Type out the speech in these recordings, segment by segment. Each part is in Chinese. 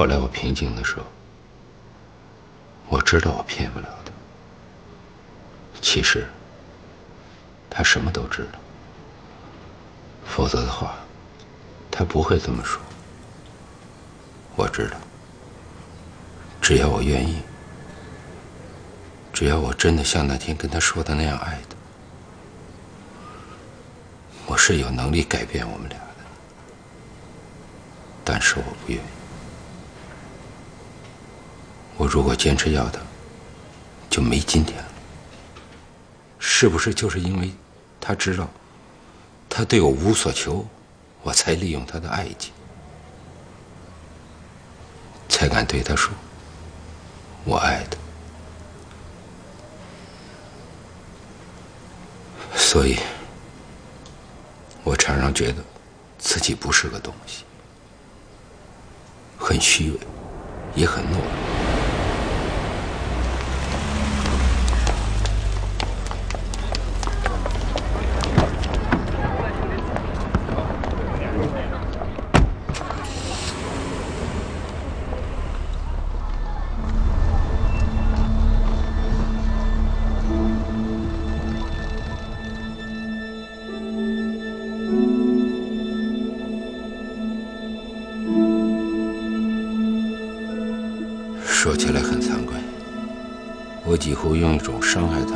后来我平静的说：“我知道我骗不了他。其实他什么都知道，否则的话，他不会这么说。我知道，只要我愿意，只要我真的像那天跟他说的那样爱他，我是有能力改变我们俩的。但是我不愿意。”我如果坚持要他，就没今天了。是不是就是因为他知道他对我无所求，我才利用他的爱情，才敢对他说我爱他？所以，我常常觉得自己不是个东西，很虚伪，也很懦弱。几乎用一种伤害他，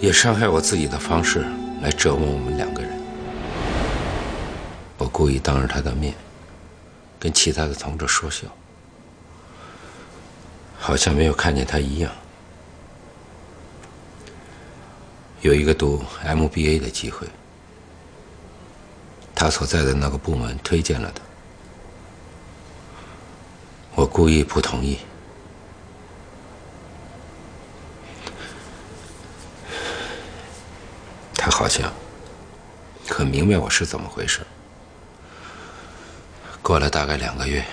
也伤害我自己的方式来折磨我们两个人。我故意当着他的面，跟其他的同志说笑，好像没有看见他一样。有一个读 MBA 的机会，他所在的那个部门推荐了他。我故意不同意，他好像可明白我是怎么回事。过了大概两个月，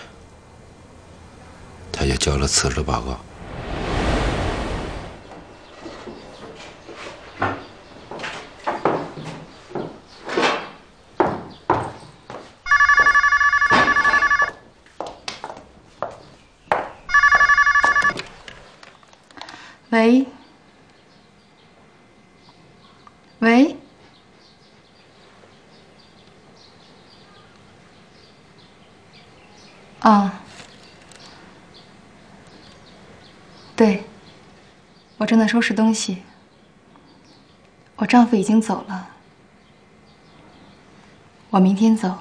他就交了辞职报告。对，我正在收拾东西。我丈夫已经走了，我明天走，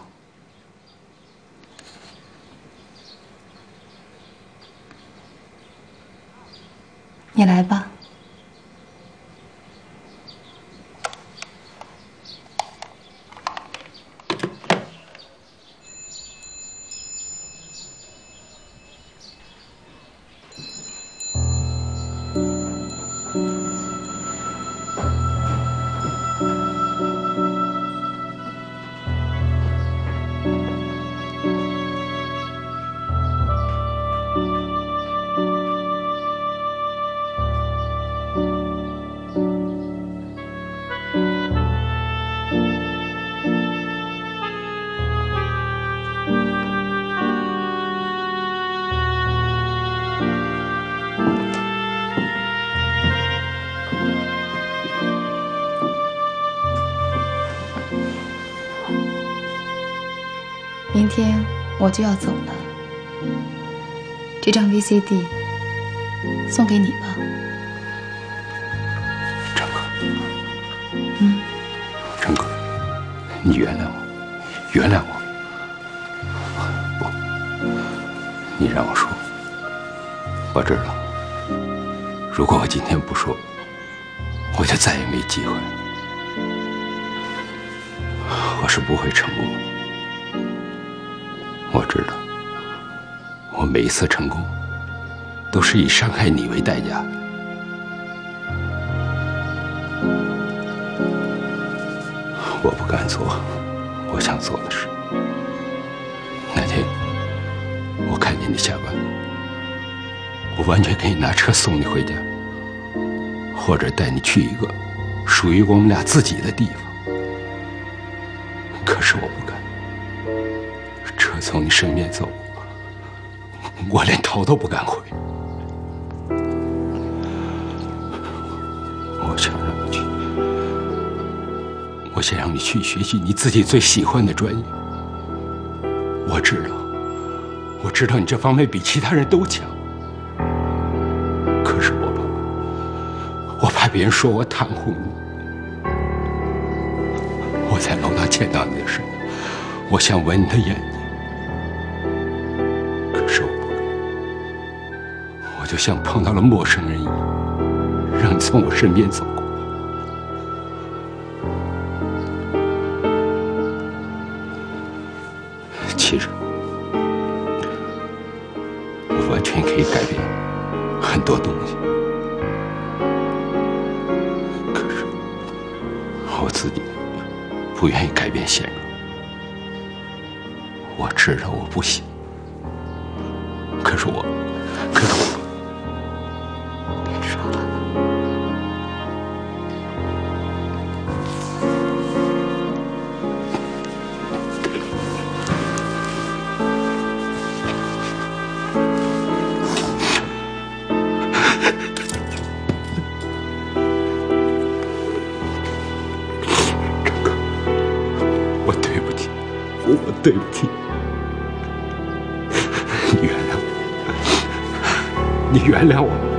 你来吧。我就要走了，这张 VCD 送给你吧。张哥，嗯，张哥，你原谅我，原谅我。不，你让我说，我知道，如果我今天不说，我就再也没机会了，我是不会成功的。我知道，我每一次成功，都是以伤害你为代价。我不敢做我想做的事。那天我看见你下班，我完全可以拿车送你回家，或者带你去一个属于我们俩自己的地方。从你身边走，我连头都不敢回。我想让你去，我想让你去学习你自己最喜欢的专业。我知道，我知道你这方面比其他人都强。可是我怕，我怕别人说我袒护你。我在楼道见到你的时候，我想吻你的眼像碰到了陌生人一样，让你从我身边走过。其实，我完全可以改变很多东西，可是我自己不愿意改变现状。我知道我不行，可是我，可是我，原谅我。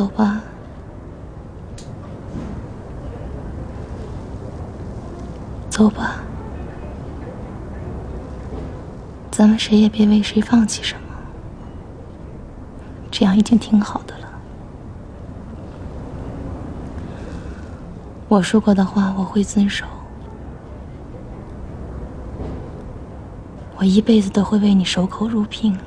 走吧，走吧，咱们谁也别为谁放弃什么，这样已经挺好的了。我说过的话我会遵守，我一辈子都会为你守口如瓶。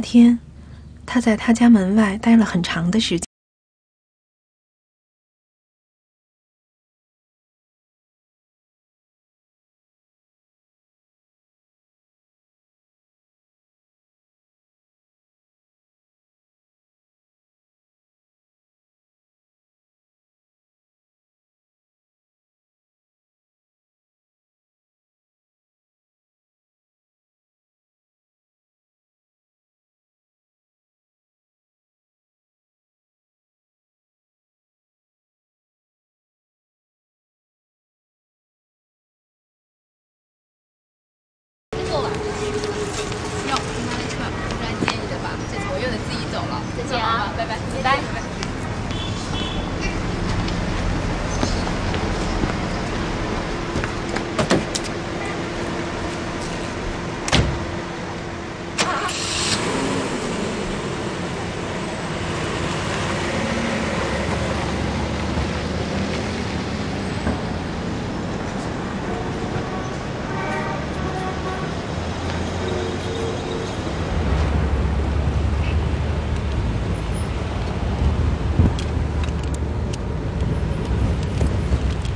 那天，他在他家门外待了很长的时间。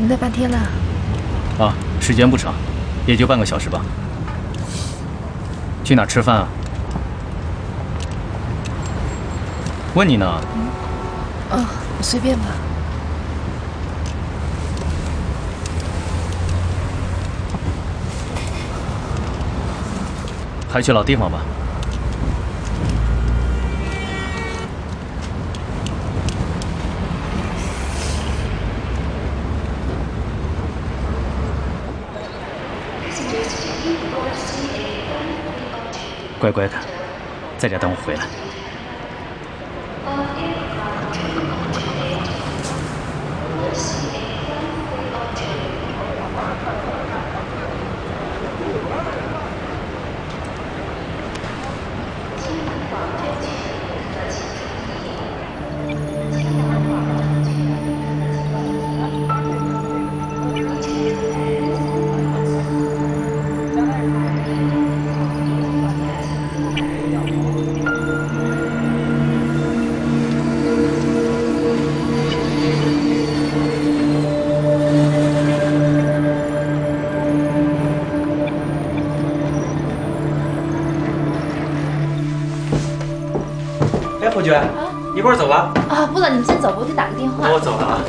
等待半天了。啊，时间不长，也就半个小时吧。去哪吃饭啊？问你呢。哦，随便吧。还去老地方吧。乖乖的，在家等我回来。你们先走，我去打个电话。我走了啊。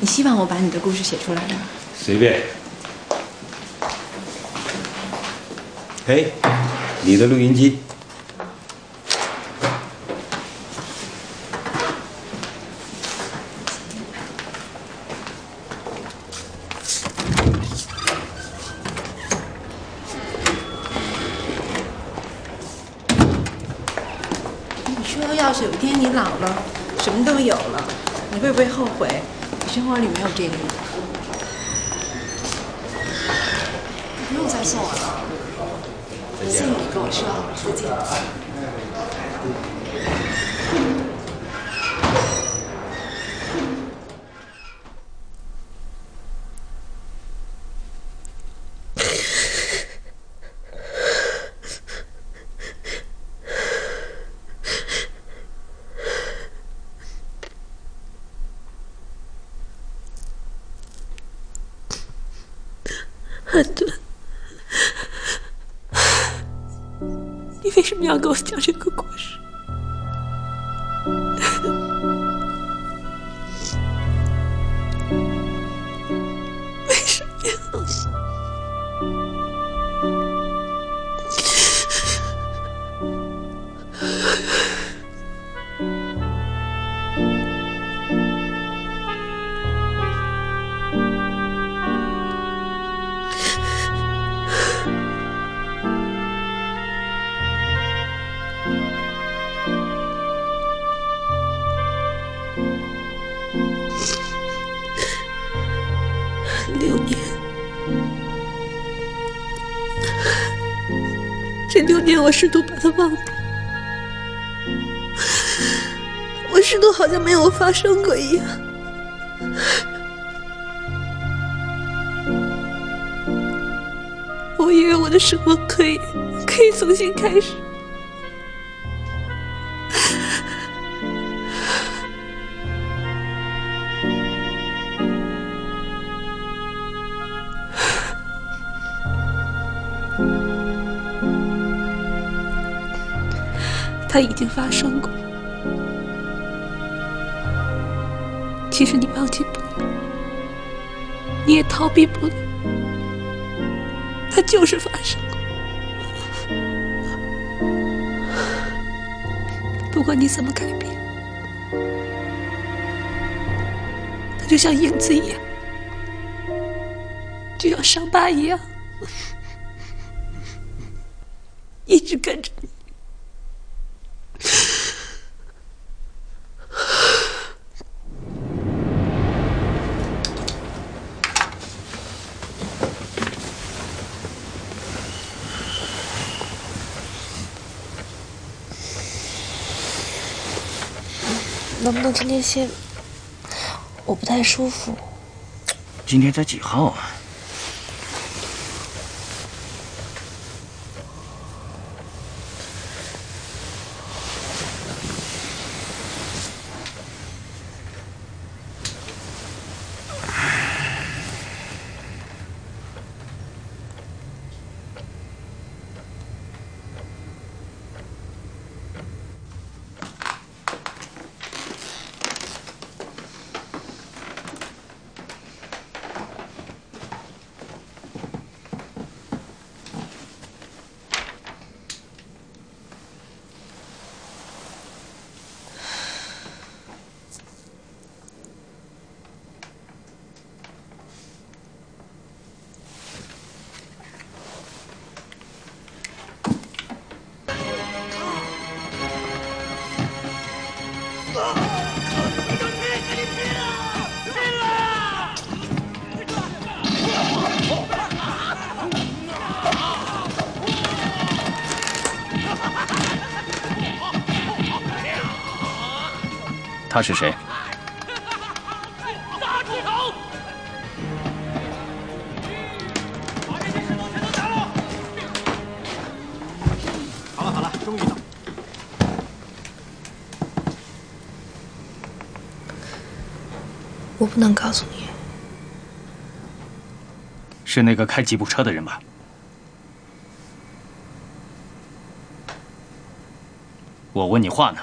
你希望我把你的故事写出来吗？随便。嘿，你的录音机。你说，要是有一天你老了，什么都有了，你会不会后悔？生活里没有这个。不用再送我了。谢谢你跟我说再见。什么要给我讲这个故好像没有发生过一样。我以为我的生活可以可以重新开始，它已经发生过。其实你忘记不了，你也逃避不了，它就是发生过。不管你怎么改变，它就像影子一样，就像伤疤一样，一直跟着你。今天先？我不太舒服。今天才几号啊？他是谁？好了好了，终于到。我不能告诉你，是那个开吉普车的人吧？我问你话呢。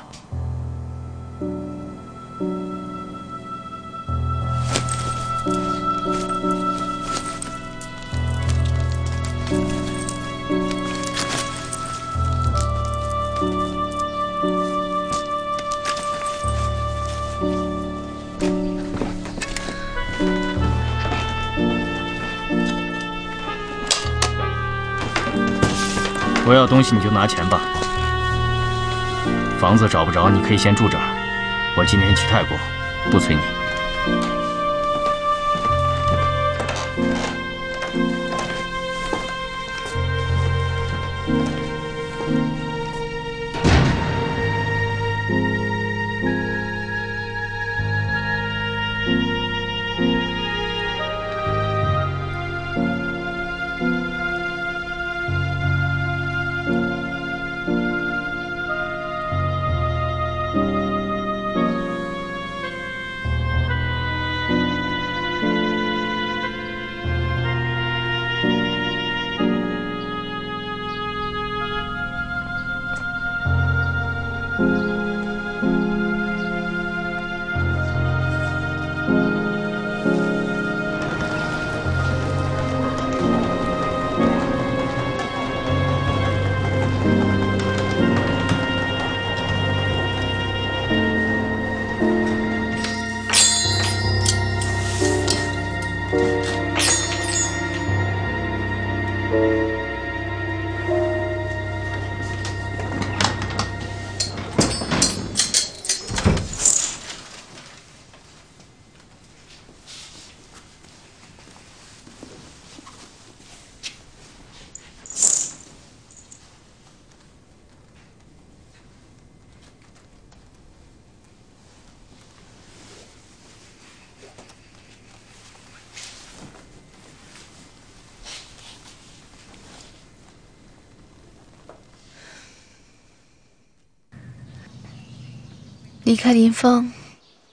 我要东西你就拿钱吧。房子找不着，你可以先住这儿。我今天去泰国，不催你。离开林峰，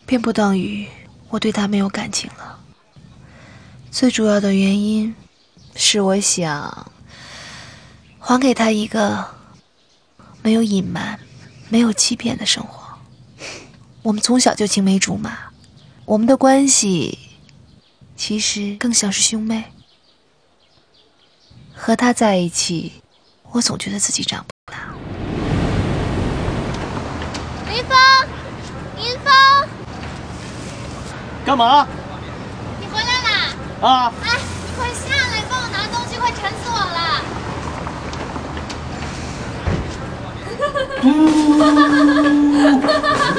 并不等于我对他没有感情了。最主要的原因，是我想还给他一个没有隐瞒、没有欺骗的生活。我们从小就青梅竹马，我们的关系其实更像是兄妹。和他在一起，我总觉得自己长不大。林峰，林峰，干嘛？你回来啦！啊！哎，你快下来，帮我拿东西，快沉死我了！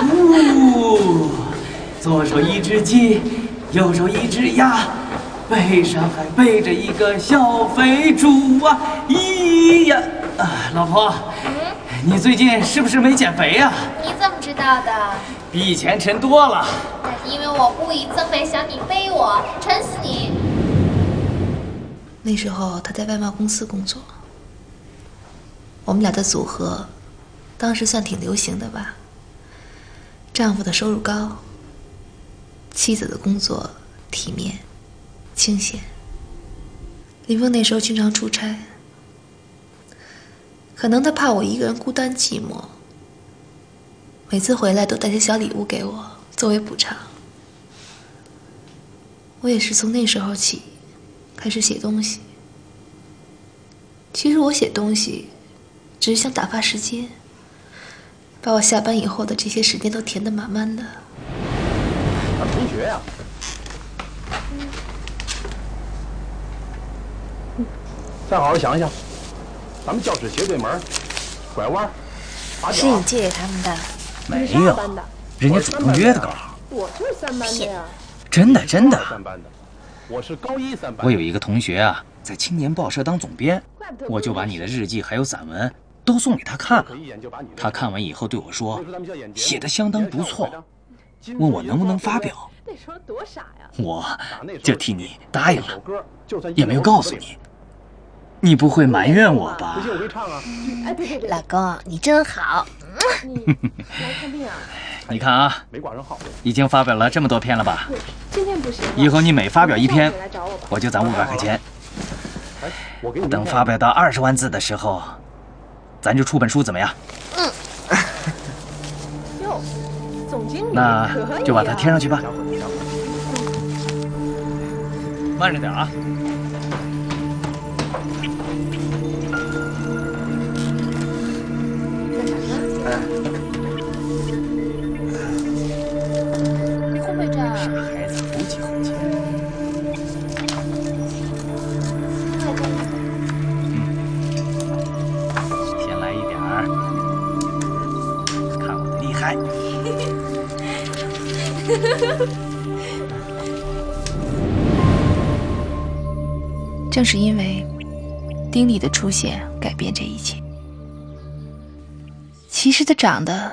呜，左手一只鸡，右手一只鸭，背上还背着一个小肥猪啊！咦呀，啊，老婆，你最近是不是没减肥呀、你怎么知道的？比以前沉多了。因为我故意增肥，想你背我，撑死你！那时候他在外贸公司工作，我们俩的组合当时算挺流行的吧。丈夫的收入高，妻子的工作体面、清闲。林峰那时候经常出差，可能他怕我一个人孤单寂寞，每次回来都带些小礼物给我作为补偿。我也是从那时候起。开始写东西。其实我写东西，只是想打发时间，把我下班以后的这些时间都填得满满的。咱同学呀、再好好想想，咱们教室斜对门，拐弯，打是你借给他们的。没有，人家主动约的稿。我就是三班的呀。真的真的，我是高一三班。我有一个同学啊，在青年报社当总编，我就把你的日记还有散文都送给他看了。他看完以后对我说，写的相当不错，问我能不能发表，那时候多傻呀！我就替你答应了，也没有告诉你。你不会埋怨我吧？不信我会唱啊。老公，你真好。你来看病啊？你看啊，没挂上号。已经发表了这么多篇了吧？今天不行。以后你每发表一篇我就攒五百块钱。哎，我给你等发表到二十万字的时候，咱就出本书，怎么样？嗯 哟，总经理那就把它啊贴上去吧。慢着点啊！正是因为丁力的出现，改变这一切。其实他长得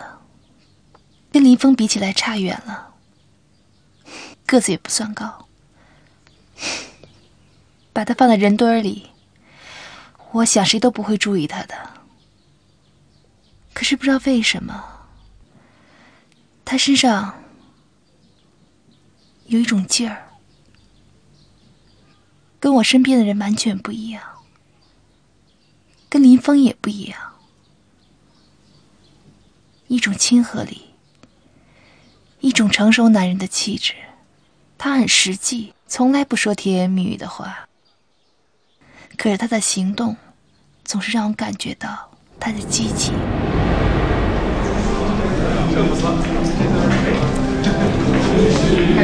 跟林峰比起来差远了，个子也不算高。把他放在人堆里，我想谁都不会注意他的。可是不知道为什么，他身上有一种劲儿。跟我身边的人完全不一样，跟林峰也不一样，一种亲和力，一种成熟男人的气质。他很实际，从来不说甜言蜜语的话，可是他的行动总是让我感觉到他的激情。这世界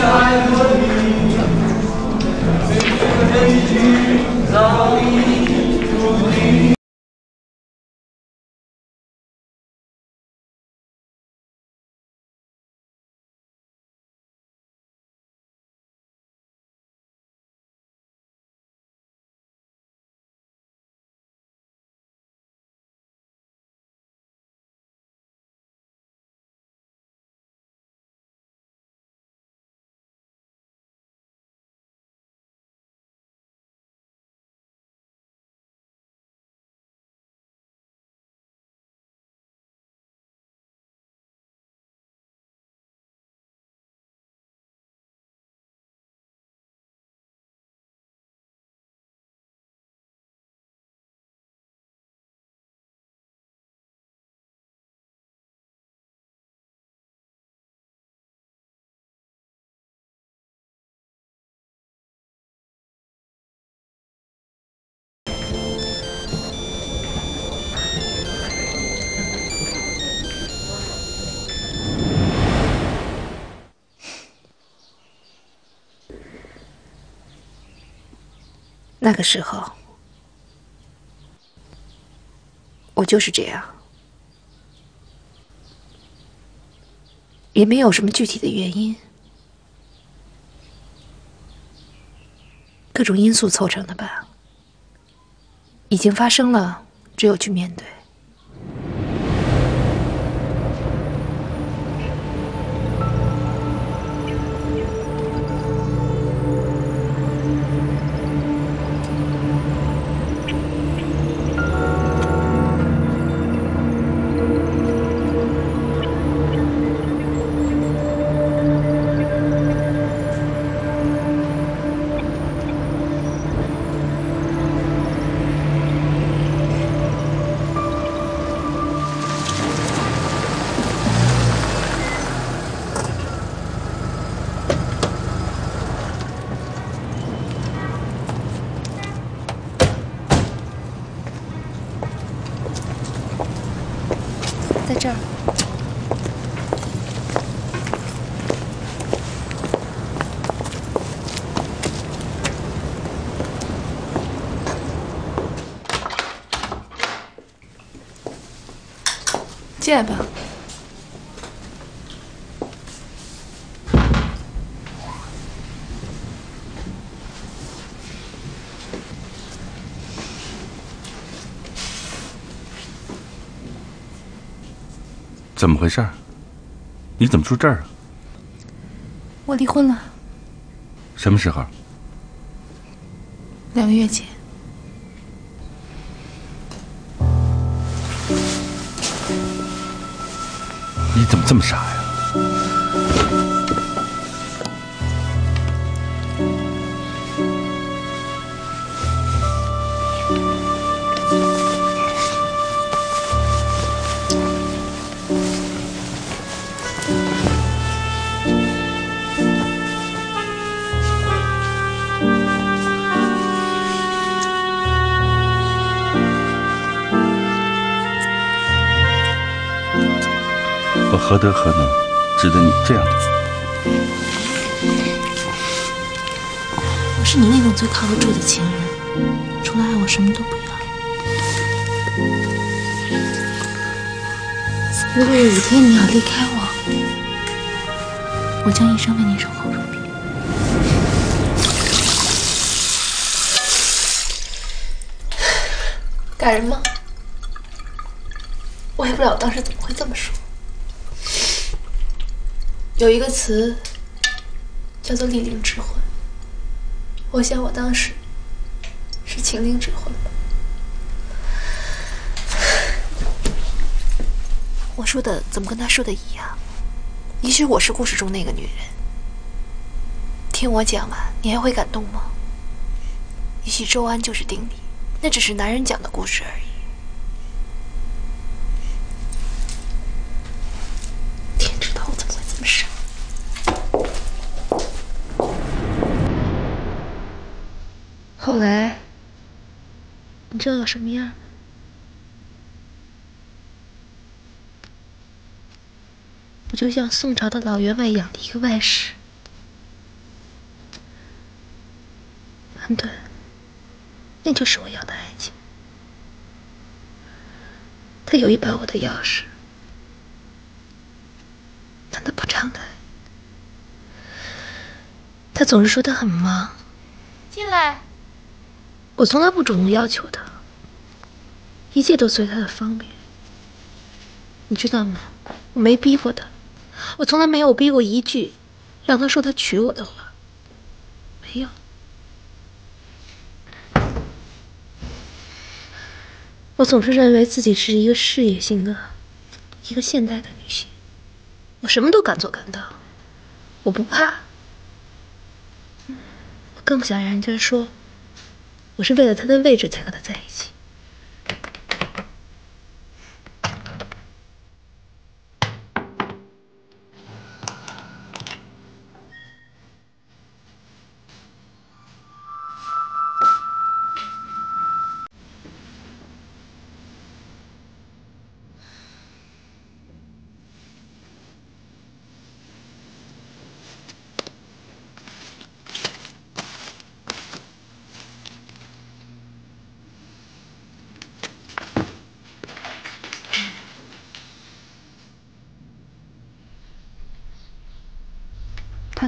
还有你，这结局早已注定。那个时候，我就是这样，也没有什么具体的原因，各种因素凑成的吧。已经发生了，只有去面对。在这儿。进来吧。怎么回事？你怎么住这儿啊？我离婚了，什么时候？两个月前。你怎么这么傻呀？何德何能，值得你这样对我？我是你那种最靠得住的情人，除了爱我什么都不要。如果有一天你要离开我，我将一生为你守候如宾。感人吗？我也不知道我当时怎么会这么说。有一个词叫做“立灵之婚”，我想我当时是情灵之婚吧。我说的怎么跟他说的一样？也许我是故事中那个女人。听我讲完，你还会感动吗？也许周安就是丁力，那只是男人讲的故事而已。天知道我怎么会这么傻。后来，你知道我什么样吗？我就像宋朝的老员外养的一个外室。安顿，那就是我要的爱情。他有一把我的钥匙，但他不常来。他总是说他很忙。进来。我从来不主动要求他，一切都随他的方便。你知道吗？我没逼过他，我从来没有逼过一句让他说他娶我的话，没有。我总是认为自己是一个事业性的、一个现代的女性，我什么都敢做敢当，我不怕。我更不想让人家说。我是为了他的位置才和他在一起。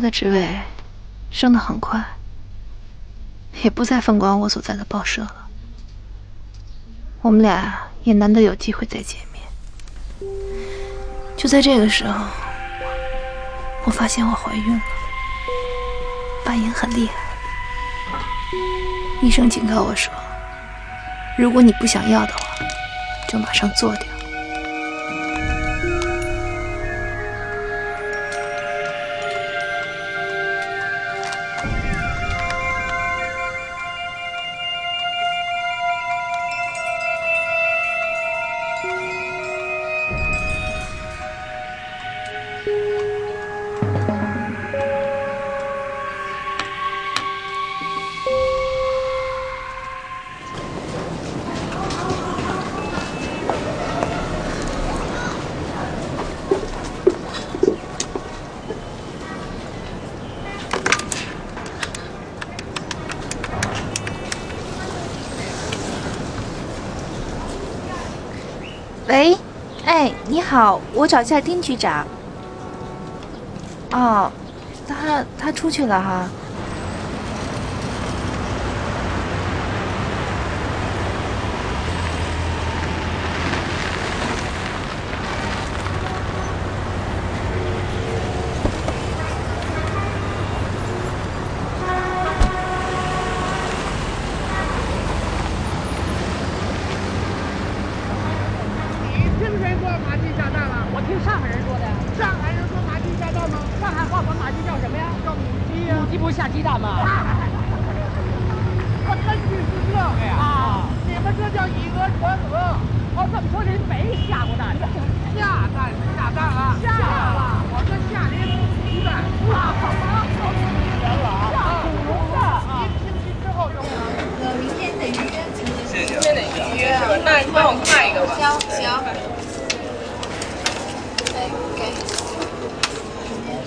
的职位升得很快，也不再分管我所在的报社了。我们俩也难得有机会再见面。就在这个时候，我发现我怀孕了，反应很厉害。医生警告我说，如果你不想要的话，就马上做掉。我找一下丁局长。哦，他他出去了哈。你听谁说马季下蛋了？我听上海人说的呀。上海人说马季下蛋吗？上海话管马季叫什么呀？叫母鸡呀。母鸡不是下鸡蛋吗？我根据是这个呀。啊，你们这叫以讹传讹。哦，这么说您没下过蛋？下蛋是下蛋了。下了，我这下的是鸡蛋。啊，好吧，我听人了啊。下土龙蛋，一个星期之后就会来。呃，明天得约。谢谢。明天得预约是吧？那你帮我看一个吧。行行。哎，给，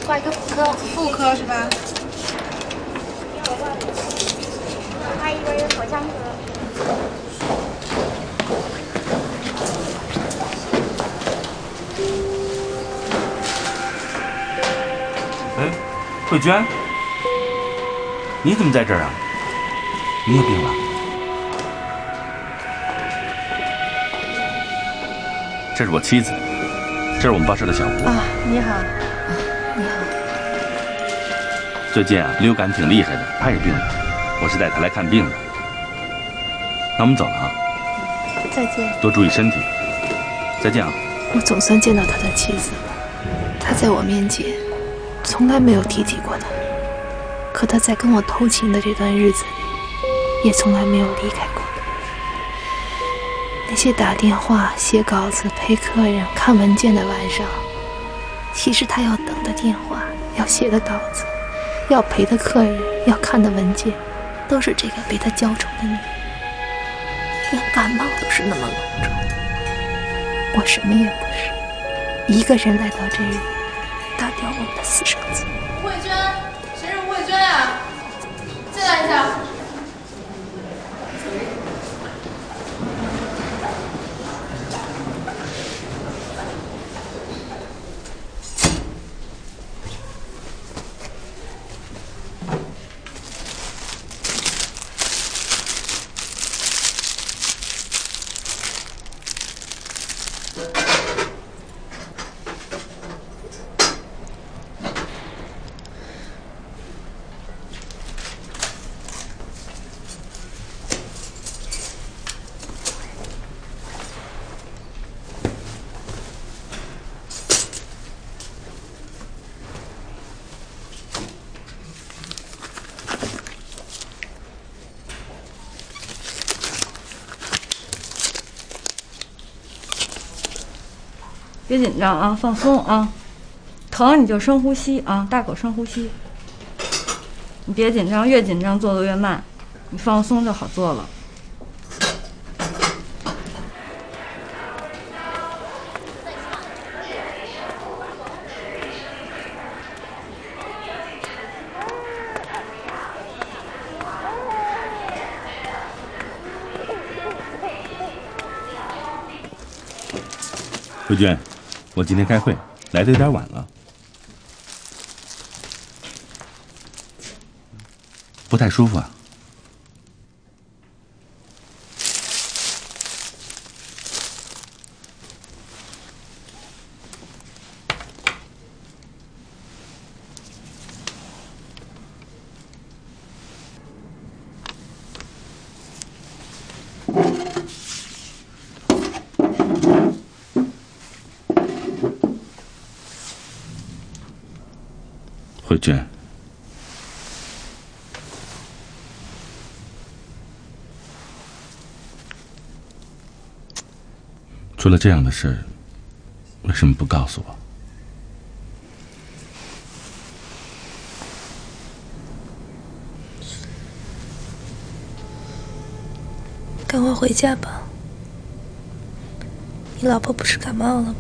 挂一个妇是吧？还有一个口腔科。哎，慧娟，你怎么在这儿啊？你也病了？这是我妻子，这是我们报社的小吴。啊，你好。最近啊，流感挺厉害的，他也病了，我是带他来看病的。那我们走了啊，再见。多注意身体。再见啊。我总算见到他的妻子了，他在我面前从来没有提起过他，可他在跟我偷情的这段日子里，也从来没有离开过。那些打电话、写稿子、陪客人、看文件的晚上，其实他要等的电话、要写的稿子、要陪的客人、要看的文件，都是这个被他娇宠的女人，连感冒都是那么隆重。我什么也不是，一个人来到这里，打掉我们的私生子。吴慧娟，谁是吴慧娟啊？进来一下。别紧张啊，放松啊，疼你就深呼吸啊，大口深呼吸。你别紧张，越紧张做的越慢，你放松就好做了。慧娟，我今天开会来的有点晚了。不太舒服啊。出了这样的事，为什么不告诉我？赶快回家吧，你老婆不是感冒了吗？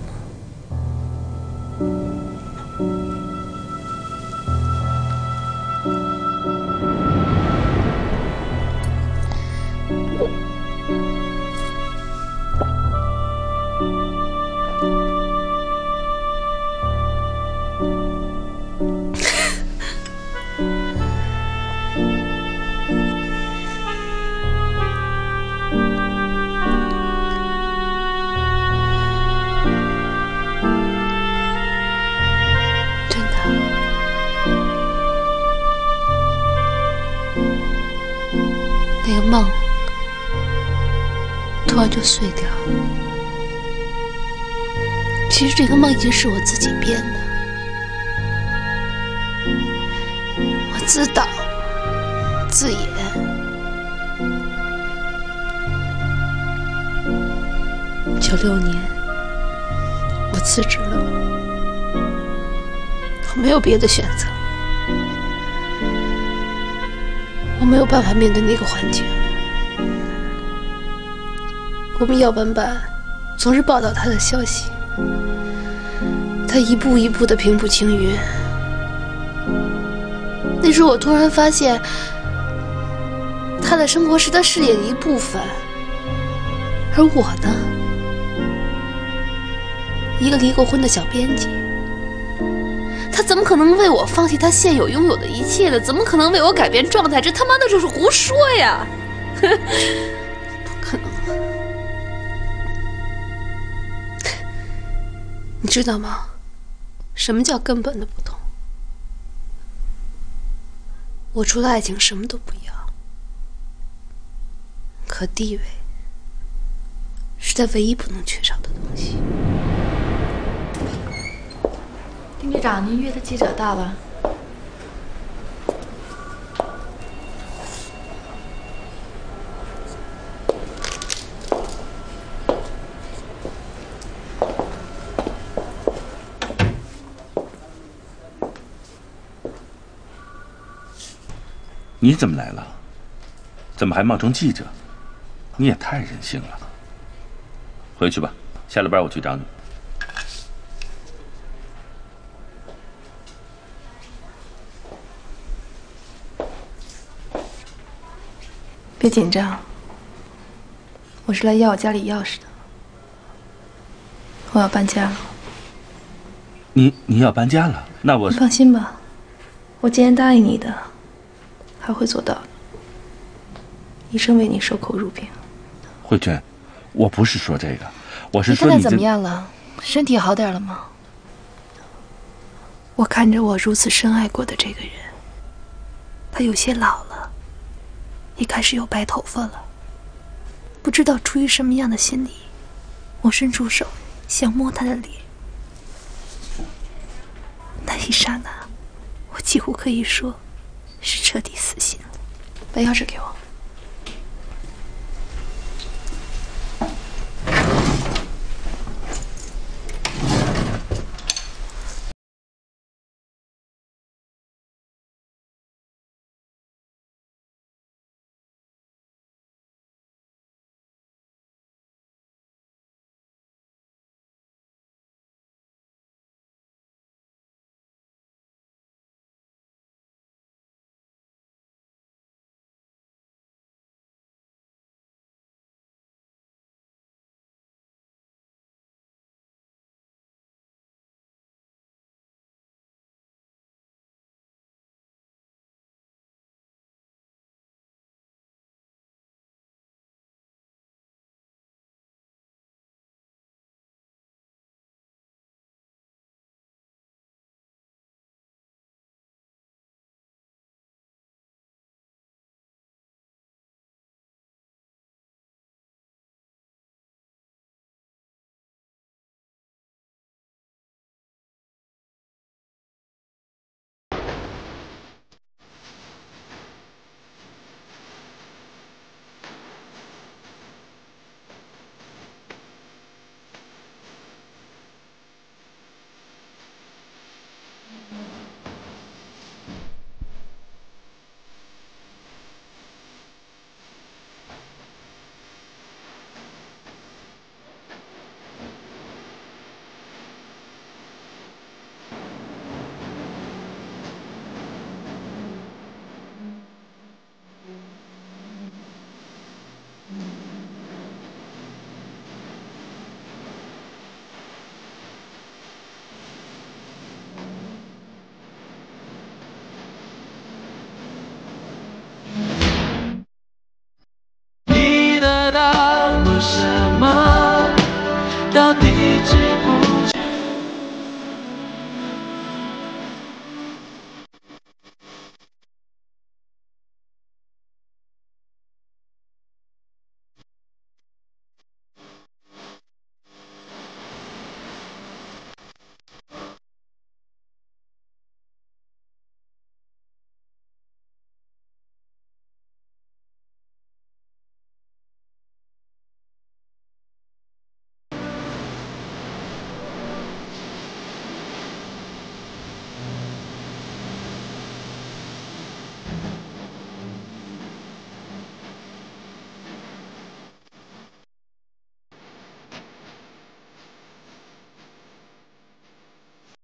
就碎掉了。其实这个梦已经是我自己编的，我自导自演。九六年，我辞职了。我没有别的选择，我没有办法面对那个环境。我们耀班班总是报道他的消息，他一步一步的平步青云。那时候我突然发现，他的生活是他事业的一部分，而我呢，一个离过婚的小编辑。他怎么可能为我放弃他现有拥有的一切呢？怎么可能为我改变状态？这他妈的就是胡说呀呵！知道吗？什么叫根本的不同？我除了爱情什么都不要，可地位是他唯一不能缺少的东西。丁局长，您约的记者到了。你怎么来了？怎么还冒充记者？你也太任性了。回去吧，下了班我去找你。别紧张，我是来要我家里钥匙的。我要搬家了。你你要搬家了？那我你放心吧，我既然答应你的，还会做到的。医生为你守口如瓶。慧娟，我不是说这个，我是你说你这现在怎么样了？身体好点了吗？我看着我如此深爱过的这个人，他有些老了，也开始有白头发了。不知道出于什么样的心理，我伸出手想摸他的脸。那一刹那，我几乎可以说是彻底死心了。把钥匙给我。